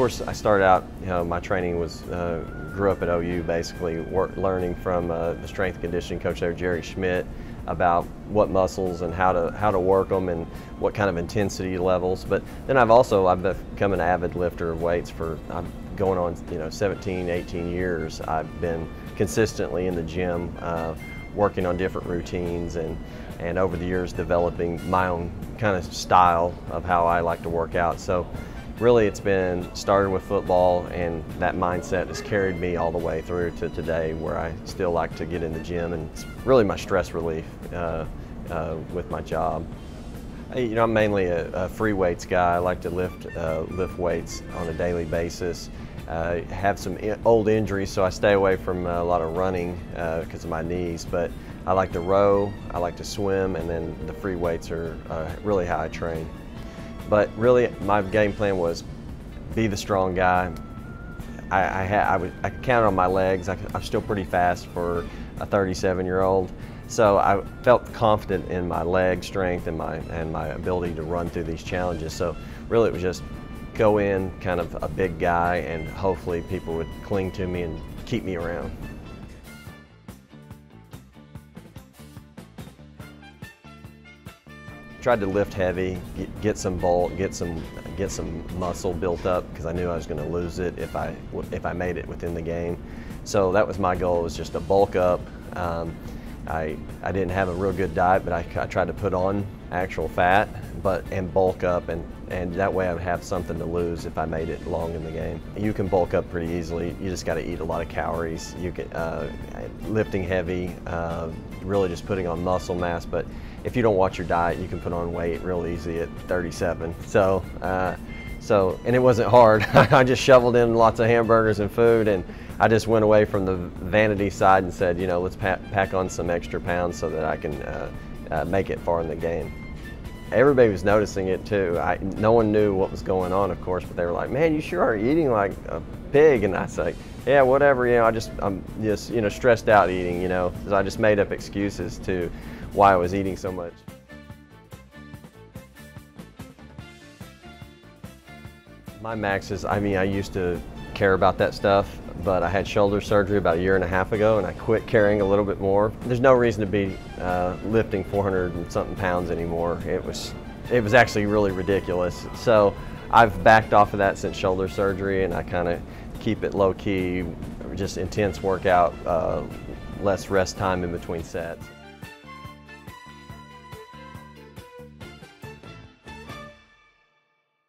course, I started out, you know, my training was, uh, grew up at OU basically, work, learning from uh, the strength conditioning coach there, Jerry Schmidt, about what muscles and how to how to work them and what kind of intensity levels. But then I've also I've become an avid lifter of weights for I'm going on you know 17, 18 years. I've been consistently in the gym, uh, working on different routines and and over the years developing my own kind of style of how I like to work out. So really it's been started with football and that mindset has carried me all the way through to today where I still like to get in the gym and it's really my stress relief uh, uh, with my job. You know, I'm mainly a, a, free weights guy. I like to lift, uh, lift weights on a daily basis. I have some old injuries, so I stay away from a lot of running because uh, of my knees. But I like to row, I like to swim, and then the free weights are uh, really how I train. But really, my game plan was be the strong guy. I, I, I, would, I could count on my legs. I, am still pretty fast for a 37 year old. So I felt confident in my leg strength and my, and my ability to run through these challenges. So really it was just go in kind of a big guy and hopefully people would cling to me and keep me around. Tried to lift heavy, get, some bulk, get some get some muscle built up because I knew I was going to lose it if I if I made it within the game. So that was my goal was just to bulk up. Um, I I didn't have a real good diet, but I, I tried to put on actual fat, but and bulk up and and that way I would have something to lose if I made it long in the game. You can bulk up pretty easily. You just got to eat a lot of calories. You can uh, lifting heavy, uh, really just putting on muscle mass, but if you don't watch your diet, you can put on weight real easy at 37. So, uh, so and it wasn't hard. I just shoveled in lots of hamburgers and food, and I just went away from the vanity side and said, you know, let's pack on some extra pounds so that I can uh, uh, make it far in the game. Everybody was noticing it too. I, no one knew what was going on, of course, but they were like, "Man, you sure are eating like a pig." And I say, "Yeah, whatever. You know, I just I'm just you know stressed out eating. You know, because I just made up excuses to why I was eating so much. My maxes, I mean, I used to care about that stuff, but I had shoulder surgery about a year and a half ago and I quit carrying a little bit more. There's no reason to be uh, lifting 400 and something pounds anymore. It was, it was actually really ridiculous. So I've backed off of that since shoulder surgery and I kind of keep it low key, just intense workout, uh, less rest time in between sets.